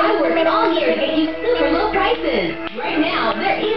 I work all year to get you super low prices. Right now, there is